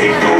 Take no